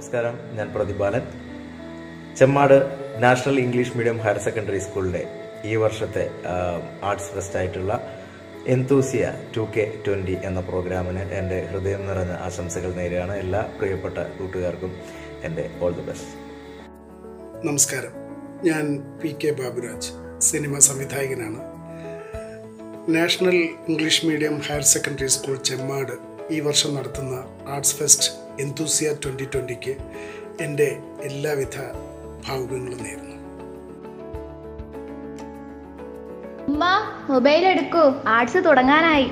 നമസ്കാരം. ഞാൻ Prathipalan Chemmad national English medium higher secondary സ്കൂളിലെ ഈ വർഷത്തെ ആർട്സ് ഫെസ്റ്റ് ആയിട്ടുള്ള എന്തൂസിയ ടു കെ ട്വന്റി എന്ന പ്രോഗ്രാമിന് എന്റെ ഹൃദയം നിറഞ്ഞ ആശംസകൾ നേരെയാണ് എല്ലാ പ്രിയപ്പെട്ട കൂട്ടുകാർക്കും എന്റെ ഓൾ ദി ബെസ്റ്റ്. നമസ്കാരം. ഞാൻ പി കെ ബാബുരാജ് സിനിമ സംവിധായകനാണ്. National English medium higher secondary school Chemmad ഈ വർഷം നടത്തുന്ന ആർട്സ് ഫെസ്റ്റ് എന്തൂസിയ ട്വന്റി ട്വന്റിക്ക് എന്റെ എല്ലാവിധ ഭാവുകങ്ങളും നേരുന്നു. മൊബൈൽ എടുക്കൂ. ആർട്സ് തുടങ്ങാനായി.